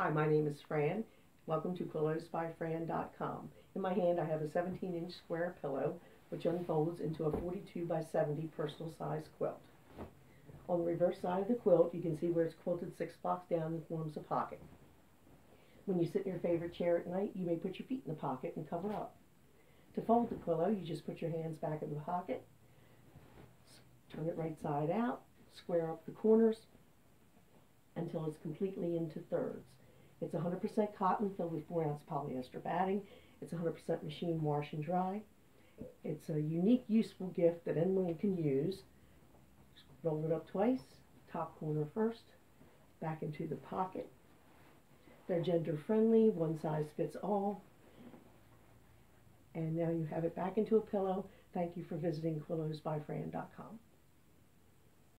Hi, my name is Fran. Welcome to QuillowsByFran.com. In my hand I have a 17 inch square pillow which unfolds into a 42 by 70 personal size quilt. On the reverse side of the quilt you can see where it's quilted six blocks down and forms a pocket. When you sit in your favorite chair at night you may put your feet in the pocket and cover up. To fold the pillow you just put your hands back in the pocket, turn it right side out, square up the corners until it's completely into thirds. It's 100% cotton filled with 4 ounce polyester batting. It's 100% machine wash and dry. It's a unique, useful gift that anyone can use. roll it up twice, top corner first, back into the pocket. They're gender friendly, one size fits all. And now you have it back into a pillow. Thank you for visiting quillowsbyfran.com.